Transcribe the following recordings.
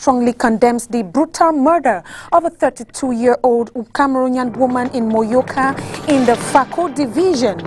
strongly condemns the brutal murder of a 32-year-old Cameroonian woman in Muyuka in the Fako division.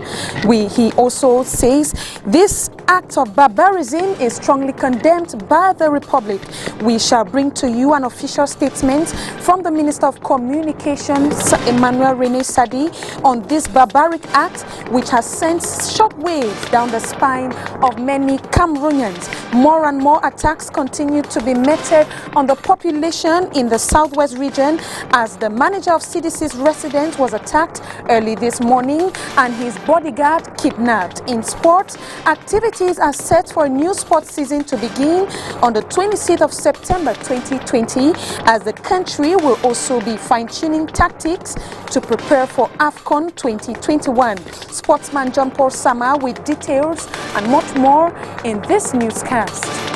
We, he also says this act of barbarism is strongly condemned by the Republic. We shall bring to you an official statement from the Minister of Communications, Emmanuel Rene Sadi, on this barbaric act which has sent shockwaves down the spine of many Cameroonians. More and more attacks continue to be meted on the population in the southwest region as the manager of CDC's residence was attacked early this morning and his bodyguard kidnapped. In sport, activities are set for a new sports season to begin on the 26th of September 2020 as the country will also be fine-tuning tactics to prepare for AFCON 2021. Sportsman John Paul Sama with details and much more in this newscast.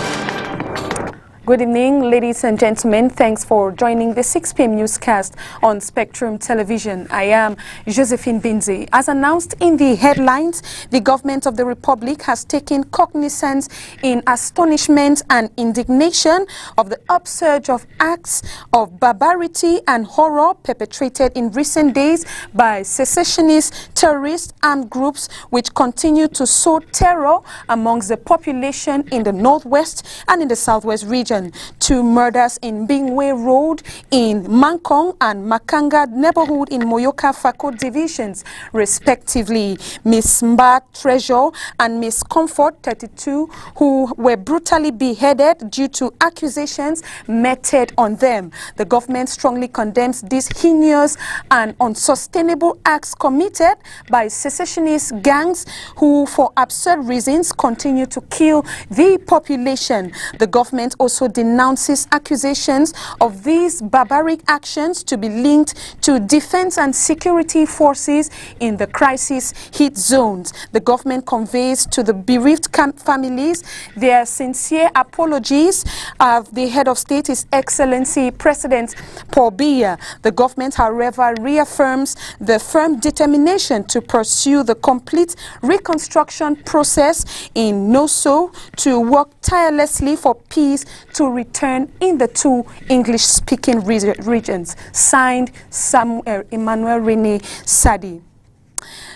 Good evening, ladies and gentlemen. Thanks for joining the 6 p.m. newscast on Spectrum Television. I am Josephine Bindzi. As announced in the headlines, the government of the Republic has taken cognizance in astonishment and indignation of the upsurge of acts of barbarity and horror perpetrated in recent days by secessionist terrorist armed groups which continue to sow terror amongst the population in the northwest and in the southwest region. Two murders in Bingwe Road in Mankong and Makanga neighborhood in Muyuka Fako divisions, respectively. Miss Mba Treasure and Miss Comfort, 32, who were brutally beheaded due to accusations meted on them. The government strongly condemns these heinous and unsustainable acts committed by secessionist gangs who, for absurd reasons, continue to kill the population. The government also denounces accusations of these barbaric actions to be linked to defense and security forces in the crisis hit zones. The government conveys to the bereaved families their sincere apologies of the head of state, His Excellency President Paul. The government, however, reaffirms the firm determination to pursue the complete reconstruction process in NOSO to work tirelessly for peace to return in the two English-speaking regions. Signed, Samuel Emmanuel Rene Sadi.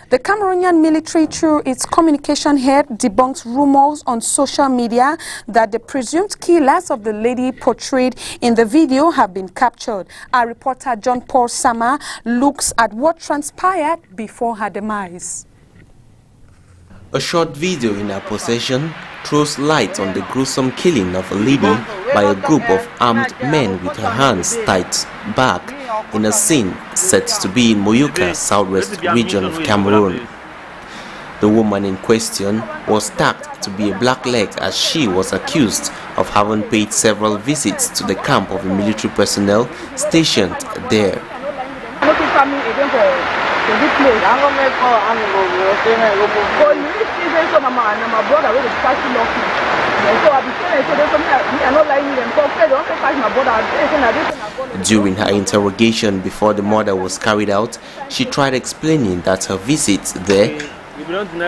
The Cameroonian military, through its communication head, debunks rumors on social media that the presumed killers of the lady portrayed in the video have been captured. Our reporter John Paul Sama looks at what transpired before her demise. A short video in our possession throws light on the gruesome killing of a lady by a group of armed men with her hands tied back in a scene set to be in Muyuka, southwest region of Cameroon. The woman in question was tagged to be a blackleg as she was accused of having paid several visits to the camp of the military personnel stationed there. During her interrogation before the murder was carried out, she tried explaining that her visit there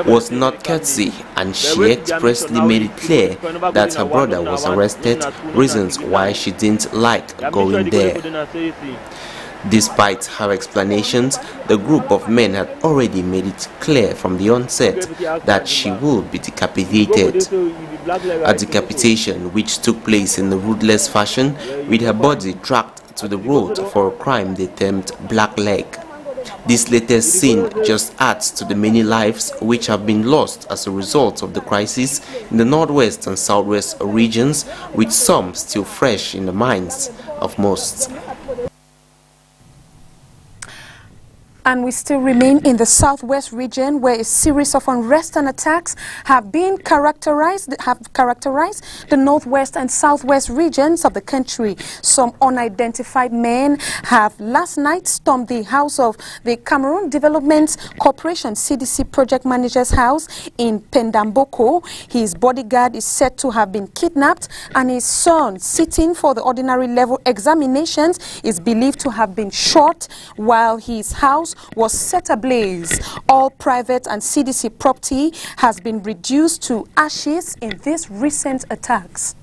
was not courtesy and she expressly made it clear that her brother was arrested, reasons why she didn't like going there. Despite her explanations, the group of men had already made it clear from the onset that she would be decapitated. A decapitation which took place in a ruthless fashion with her body dragged to the road for a crime they termed blackleg. This latest scene just adds to the many lives which have been lost as a result of the crisis in the northwest and southwest regions with some still fresh in the minds of most. And we still remain in the southwest region where a series of unrest and attacks have been characterized have characterized the northwest and southwest regions of the country. Some unidentified men have last night stormed the house of the Cameroon Development Corporation CDC project manager's house in Pendamboko. His bodyguard is said to have been kidnapped and his son sitting for the ordinary level examinations is believed to have been shot while his house was set ablaze. All private and CDC property has been reduced to ashes in these recent attacks.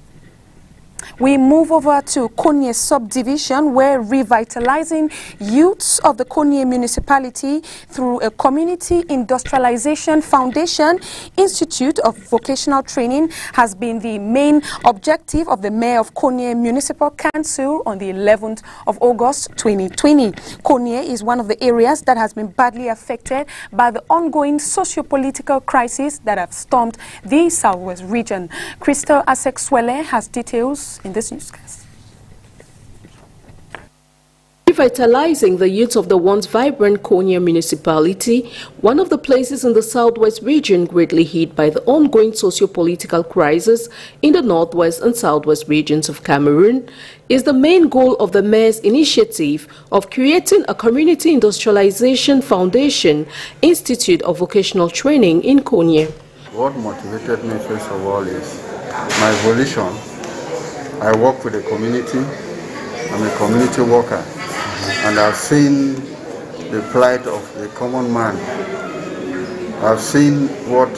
We move over to Konye subdivision where revitalizing youths of the Konye municipality through a community industrialization foundation institute of vocational training has been the main objective of the mayor of Konye Municipal Council on the 11th of August 2020. Konye is one of the areas that has been badly affected by the ongoing socio-political crisis that have stormed the southwest region. Crystal Asexwele has details in this newscast. Revitalizing the youth of the once vibrant Konye municipality, one of the places in the southwest region greatly hit by the ongoing socio-political crisis in the northwest and southwest regions of Cameroon, is the main goal of the mayor's initiative of creating a community industrialization foundation institute of vocational training in Konye. What motivated me first of all is my volition I work with the community. I'm a community worker. And I've seen the plight of the common man. I've seen what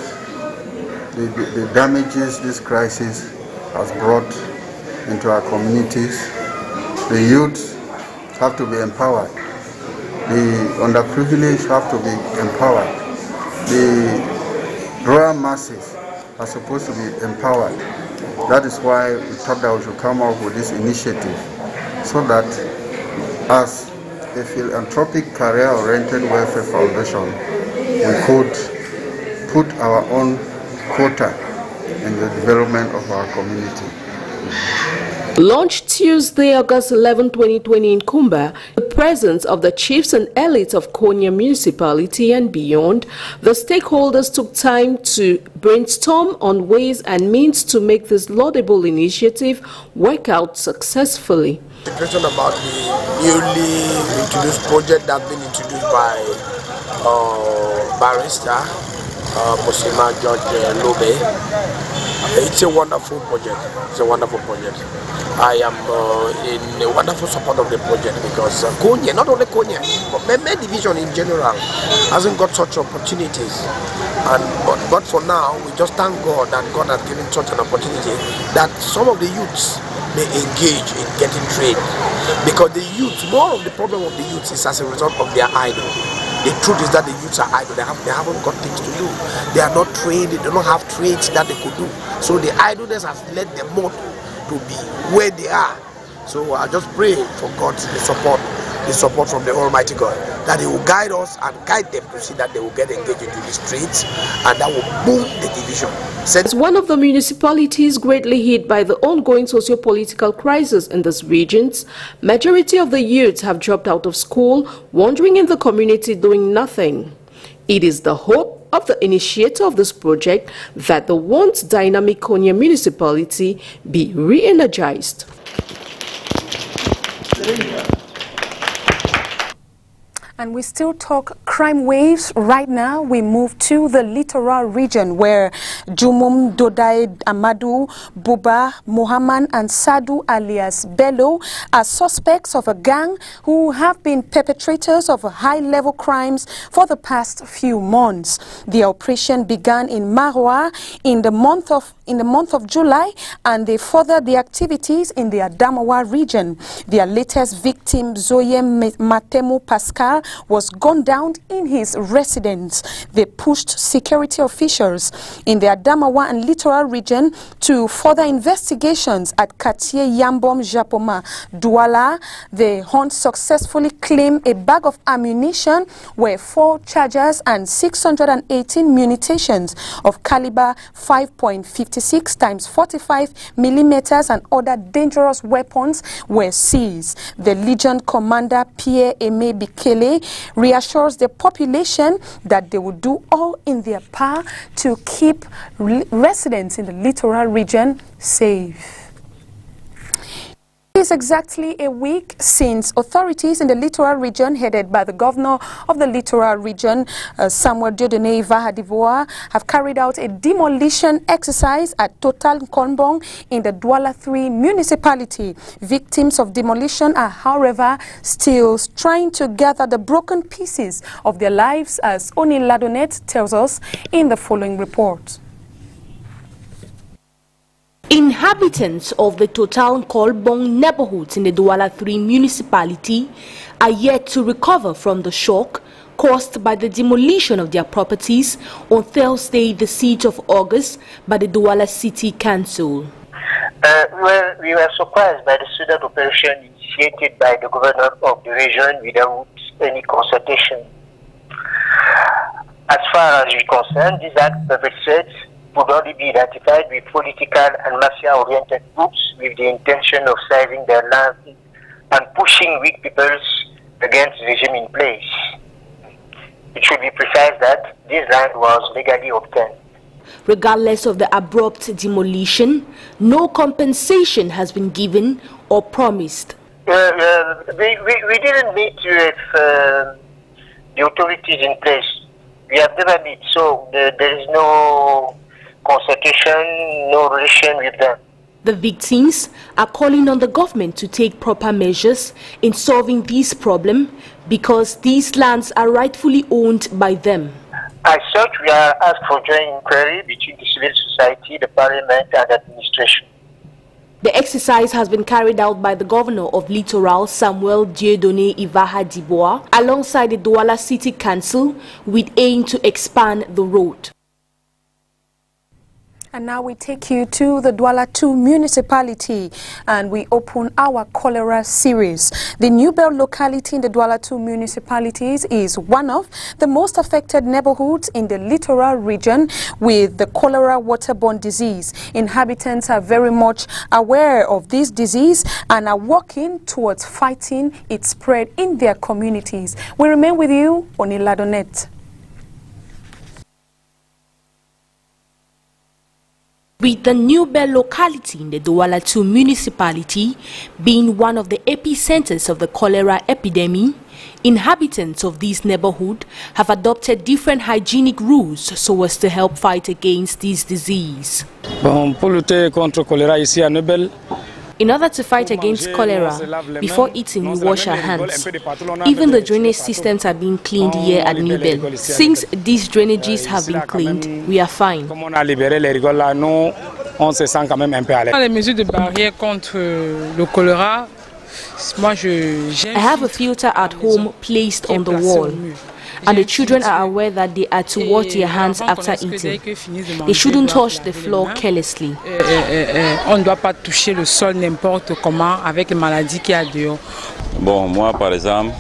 the, the, damages this crisis has brought into our communities. The youth have to be empowered. The underprivileged have to be empowered. The rural masses are supposed to be empowered. That is why we thought that we should come up with this initiative so that as a philanthropic career-oriented welfare foundation, we could put our own quota in the development of our community. Launched Tuesday, August 11, 2020 in Kumba, the presence of the chiefs and elites of Konye municipality and beyond, the stakeholders took time to brainstorm on ways and means to make this laudable initiative work out successfully. The question about the newly introduced project that's been introduced by uh, Barrister uh, George uh, Lobe it's a wonderful project. It's a wonderful project. I am uh, in a wonderful support of the project because uh, Konye, not only Konye, but Meme division in general hasn't got such opportunities. And but, but for now, we just thank God that God has given such an opportunity that some of the youths may engage in getting trained. Because the youth, more of the problem of the youth is as a result of their idol. The truth is that the youths are idle. They, have, they haven't got things to do. They are not trained. They do not have trades that they could do. So the idleness has led them more to, to be where they are. So I just pray for God's support the support from the Almighty God, that He will guide us and guide them to see that they will get engaged into the streets and that will boom the division. As one of the municipalities greatly hit by the ongoing socio-political crisis in these regions, majority of the youths have dropped out of school, wandering in the community doing nothing. It is the hope of the initiator of this project that the once dynamic Konye municipality be re-energized. And we still talk crime waves. Right now, we move to the littoral region where Jumum, Dodai, Amadu, Buba, Muhammad, and Sadu alias Bello are suspects of a gang who have been perpetrators of high-level crimes for the past few months. The operation began in Maroua in the month of in the month of July, and they furthered the activities in the Adamawa region. Their latest victim, Zoye Matemu Pascal, was gunned down in his residence. They pushed security officials in the Adamawa and Littoral region to further investigations at Katie Yambom Japoma Douala. The hunt successfully claimed a bag of ammunition where four charges and 618 munitions of caliber 5.56 times 45 millimeters and other dangerous weapons were seized. The Legion commander Pierre Aimé Bikele reassures the population that they will do all in their power to keep residents in the littoral region safe. It is exactly a week since authorities in the littoral region, headed by the governor of the littoral region, uh, Samuel Dieudonné Ivaha Diboua, have carried out a demolition exercise at Total Kombong in the Douala 3 municipality. Victims of demolition are, however, still trying to gather the broken pieces of their lives, as Oni Ladonet tells us in the following report. Inhabitants of the Total Kolbong neighborhoods in the Douala 3 municipality are yet to recover from the shock caused by the demolition of their properties on Thursday, the 6th of August, by the Douala City Council. Uh, well, we were surprised by the sudden operation initiated by the governor of the region without any consultation. As far as we're concerned, these acts perpetrated would only be identified with political and mafia-oriented groups with the intention of saving their land and pushing weak peoples against the regime in place. It should be precise that this land was legally obtained. Regardless of the abrupt demolition, no compensation has been given or promised. Uh, uh, we, we, we, didn't meet with uh, the authorities in place. We have never met, so there is no consultation, no relation with them. The victims are calling on the government to take proper measures in solving this problem because these lands are rightfully owned by them. As such, we are asked for joint inquiry between the civil society, the parliament and administration. The exercise has been carried out by the governor of Littoral, Samuel Dieudonné Ivaha Diboua, alongside the Douala City Council with aim to expand the road. And now we take you to the Douala 2 municipality and we open our cholera series. The New Bell locality in the Douala 2 municipalities is one of the most affected neighborhoods in the littoral region with the cholera waterborne disease. Inhabitants are very much aware of this disease and are working towards fighting its spread in their communities. We remain with you on Iladonet. With the New Bell locality in the Douala 2 municipality being one of the epicenters of the cholera epidemic, inhabitants of this neighborhood have adopted different hygienic rules so as to help fight against this disease. Bon, pour lutter contre choléra ici à New Bell, in order to fight against cholera, before eating we wash our hands. Even the drainage systems are being cleaned here at New Bell. Since these drainages have been cleaned, we are fine. Les mesures de barrière contre le choléra, moi je I have a filter at home placed on the wall and the children are aware that they are to eh, wash their eh, hands after eating. They shouldn't touch the floor carelessly. Eh, on ne doit pas toucher le sol n'importe comment avec les maladies qu'il y a dehors. Bon, moi par exemple,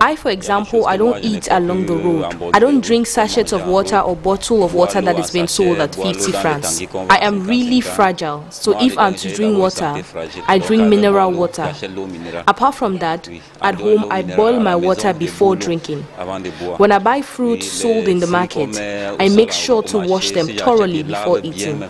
I, for example, I don't eat along the road. I don't drink sachets of water or bottle of water that is being sold at 50 francs. I am really fragile, so if I'm to drink water, I drink mineral water. Apart from that, at home I boil my water before drinking. When I buy fruit sold in the market, I make sure to wash them thoroughly before eating.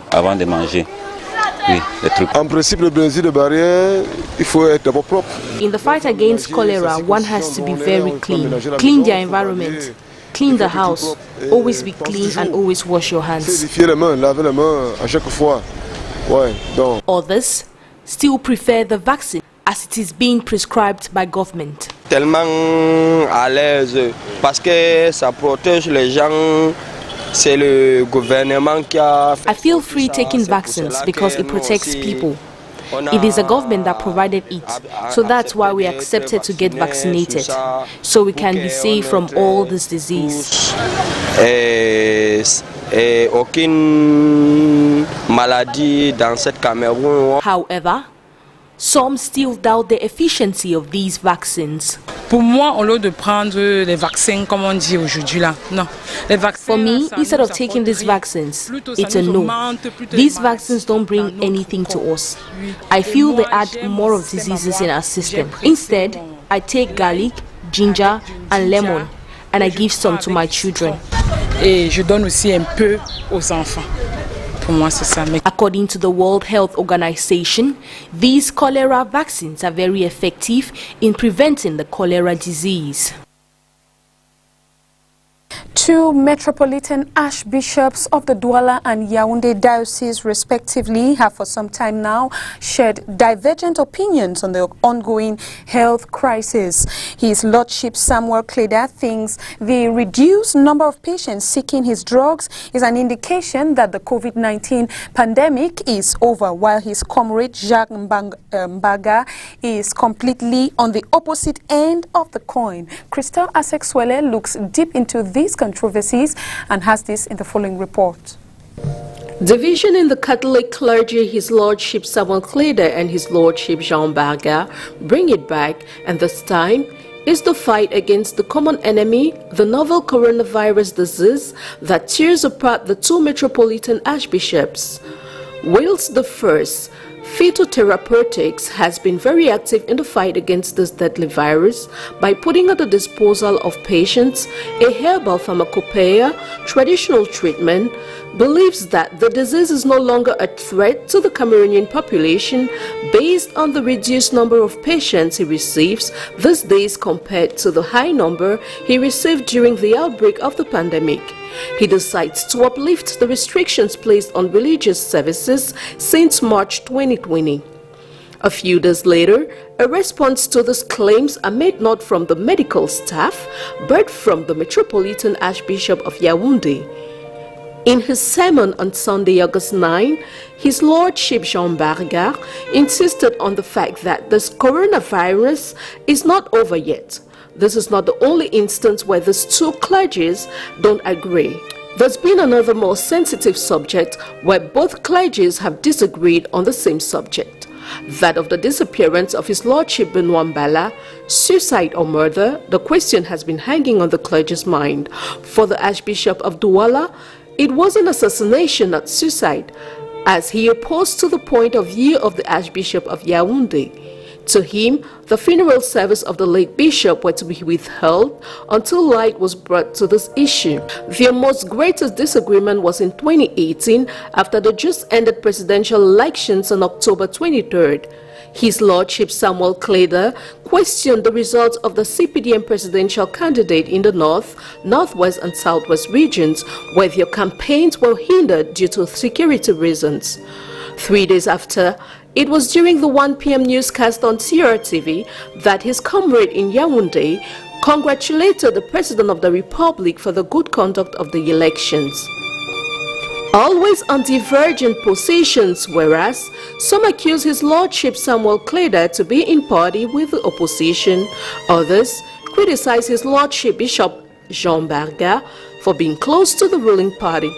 En principe, le principe de barrière, il faut être d'abord propre. In the fight against cholera, one has to be very clean. Clean their environment. Clean the house. Always be clean and always wash your hands. Vérifier les mains, laver les mains à chaque fois. Ouais, donc. Others still prefer the vaccine as it is being prescribed by government. Tellement à l'aise parce que ça protège les gens C'est le gouvernement qui a I feel free taking vaccines because it protects people. It is the government that provided it, so that's why we accepted to get vaccinated, so we can be safe from all this disease. However, some still doubt the efficiency of these vaccines. Pour moi, au lieu de prendre les vaccins comme on dit aujourd'hui là, non. Les vaccins, For me, instead of taking these vaccines, it's a no. These vaccines don't bring anything to us. I feel they add more of diseases in our system. Instead, I take garlic, ginger and lemon and I give some to my children. Et je donne aussi un peu aux enfants. According to the World Health Organization, these cholera vaccines are very effective in preventing the cholera disease. Two metropolitan archbishops of the Douala and Yaoundé diocese respectively have for some time now shared divergent opinions on the ongoing health crisis. His Lordship Samuel Kleda thinks the reduced number of patients seeking his drugs is an indication that the COVID-19 pandemic is over, while his comrade Jacques uh, Mbarga is completely on the opposite end of the coin. Crystal Asexwele looks deep into these controversies and has this in the following report. Division in the Catholic clergy, His Lordship Samuel Kleda and His Lordship Jean Mbarga bring it back, and this time is the fight against the common enemy, the novel coronavirus disease that tears apart the two metropolitan archbishops. Whilst the first Phytotherapeutics has been very active in the fight against this deadly virus by putting at the disposal of patients a herbal pharmacopoeia, traditional treatment, believes that the disease is no longer a threat to the Cameroonian population based on the reduced number of patients he receives these days compared to the high number he received during the outbreak of the pandemic. He decides to uplift the restrictions placed on religious services since March 2020. A few days later, a response to these claims are made not from the medical staff, but from the Metropolitan Archbishop of Yaoundé. In his sermon on Sunday, August 9, his Lordship Jean Mbarga insisted on the fact that this coronavirus is not over yet. This is not the only instance where these two clergies don't agree. There's been another more sensitive subject where both clergies have disagreed on the same subject. That of the disappearance of His Lordship Benoit Mbala, suicide or murder, the question has been hanging on the clergy's mind. For the Archbishop of Douala, it was an assassination, not suicide, as he opposed to the point of view of the Archbishop of Yaoundé. To him, the funeral service of the late bishop were to be withheld until light was brought to this issue. Their most greatest disagreement was in 2018 after the just ended presidential elections on October 23rd. His Lordship Samuel Kleda questioned the results of the CPDM presidential candidate in the North, Northwest and Southwest regions where their campaigns were hindered due to security reasons. Three days after, it was during the 1 p.m. newscast on CRTV that his comrade in Yaoundé congratulated the President of the Republic for the good conduct of the elections. Always on divergent positions, whereas some accuse his lordship Samuel Kleda to be in party with the opposition, others criticize his lordship Bishop Jean Mbarga for being close to the ruling party.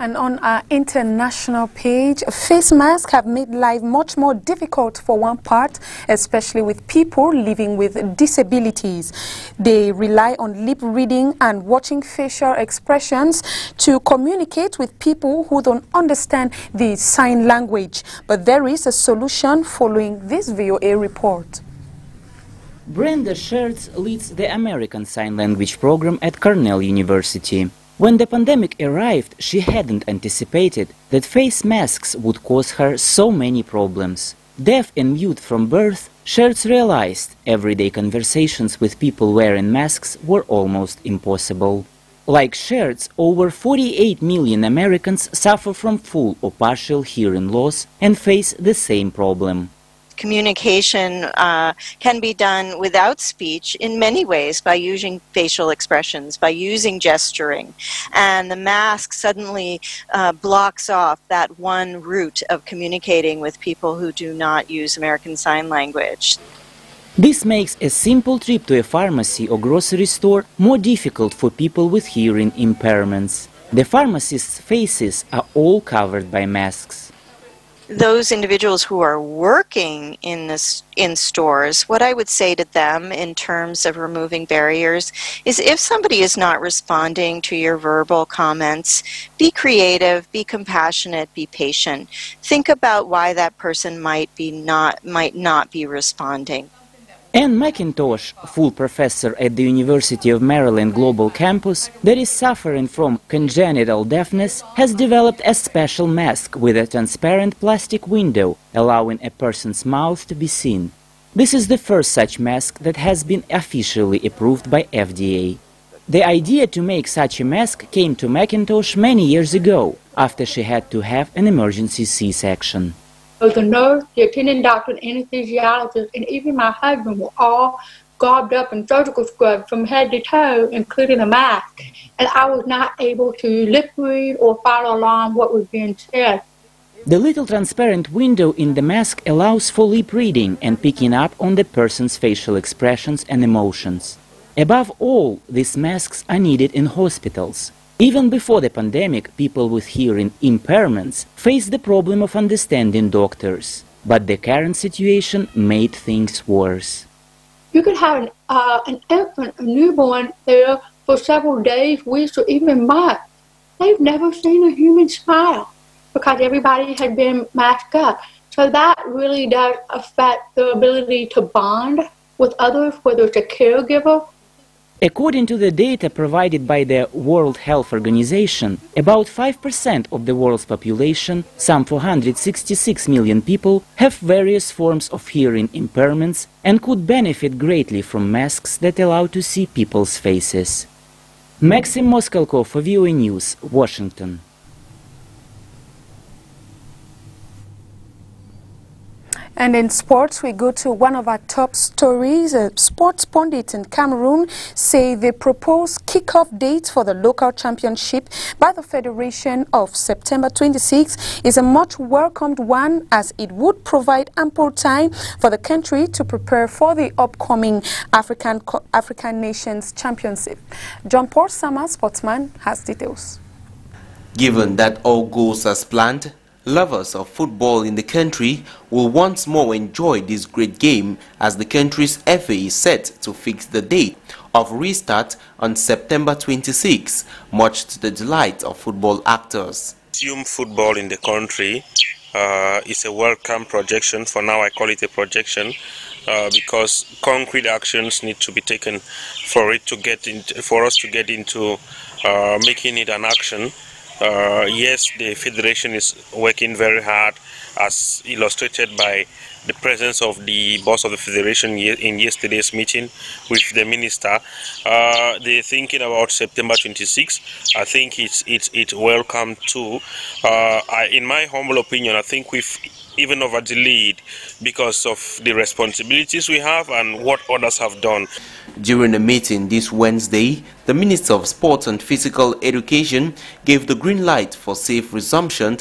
And on our international page, face masks have made life much more difficult for one part, especially with people living with disabilities. They rely on lip reading and watching facial expressions to communicate with people who don't understand the sign language. But there is a solution following this VOA report. Brenda Schertz leads the American Sign Language program at Cornell University. When the pandemic arrived, she hadn't anticipated that face masks would cause her so many problems. Deaf and mute from birth, Schertz realized everyday conversations with people wearing masks were almost impossible. Like Schertz, over 48 million Americans suffer from full or partial hearing loss and face the same problem communication uh, can be done without speech in many ways by using facial expressions, by using gesturing. And the mask suddenly uh, blocks off that one route of communicating with people who do not use American Sign Language. This makes a simple trip to a pharmacy or grocery store more difficult for people with hearing impairments. The pharmacists' faces are all covered by masks those individuals who are working in this in stores what i would say to them in terms of removing barriers is if somebody is not responding to your verbal comments be creative be compassionate be patient. Think about why that person might be not might not be responding Anne McIntosh, full professor at the University of Maryland Global Campus, that is suffering from congenital deafness, has developed a special mask with a transparent plastic window, allowing a person's mouth to be seen. This is the first such mask that has been officially approved by FDA. The idea to make such a mask came to McIntosh many years ago, after she had to have an emergency C-section. The nurse, the attending doctor, the anesthesiologist, and even my husband were all garbed up in surgical scrubs from head to toe, including a mask. And I was not able to lip read or follow along what was being said. The little transparent window in the mask allows for lip reading and picking up on the person's facial expressions and emotions. Above all, these masks are needed in hospitals. Even before the pandemic, people with hearing impairments faced the problem of understanding doctors. But the current situation made things worse. You could have an, uh, an infant, a newborn there for several days, weeks, or even months. They've never seen a human smile because everybody had been masked up. So that really does affect the ability to bond with others, whether it's a caregiver. According to the data provided by the World Health Organization, about 5% of the world's population, some 466 million people, have various forms of hearing impairments and could benefit greatly from masks that allow to see people's faces. Maxim Moskalkov for VOA News, Washington. And in sports, we go to one of our top stories. Uh, sports pundits in Cameroon say the proposed kickoff date for the local championship by the Federation of September 26 is a much welcomed one as it would provide ample time for the country to prepare for the upcoming African, African Nations Championship. John Paul Sama, sportsman, has details. Given that all goes as planned, Lovers of football in the country will once more enjoy this great game as the country's FA is set to fix the date of restart on September 26, much to the delight of football actors. Resume football in the country uh, is a welcome projection. For now, I call it a projection uh, because concrete actions need to be taken for it to get for us to get into uh, making it an action. Uh, yes, the federation is working very hard, as illustrated by the presence of the boss of the federation in yesterday's meeting with the minister. Uh, they're thinking about September 26. I think it's it's it's welcome too. Uh, I, in my humble opinion, I think we've even over delayed because of the responsibilities we have and what others have done. During a meeting this Wednesday, the Minister of Sport and Physical Education gave the green light for safe resumption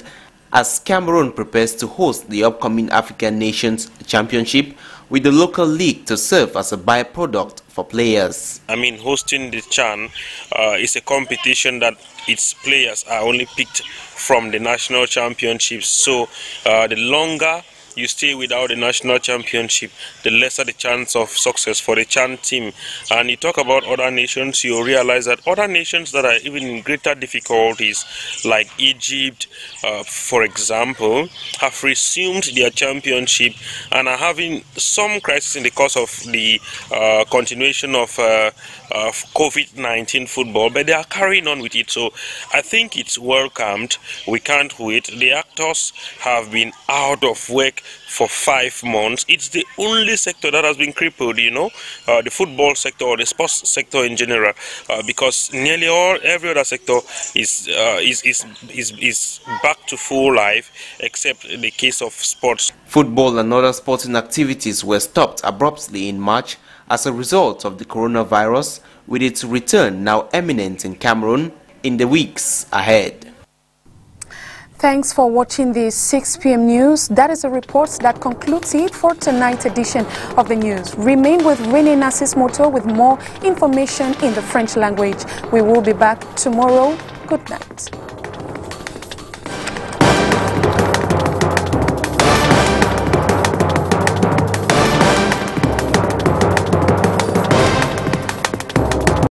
as Cameroon prepares to host the upcoming African Nations Championship with the local league to serve as a byproduct for players. I mean, hosting the Chan uh, is a competition that its players are only picked from the national championships. So uh, the longer you stay without a national championship, the lesser the chance of success for the Chan team. And you talk about other nations, you realize that other nations that are even in greater difficulties, like Egypt, uh, for example, have resumed their championship and are having some crisis in the course of the uh, continuation of, uh, of COVID-19 football, but they are carrying on with it. So I think it's welcomed. We can't wait. The actors have been out of work for five months. It's the only sector that has been crippled, you know, uh, the football sector or the sports sector in general, uh, because nearly all every other sector is, uh, is is is is back to full life, except in the case of sports. Football and other sporting activities were stopped abruptly in March as a result of the coronavirus, with its return now imminent in Cameroon in the weeks ahead. Thanks for watching the 6 p.m. news. That is a report that concludes it for tonight's edition of the news. Remain with Rene Nassis Moto with more information in the French language. We will be back tomorrow. Good night.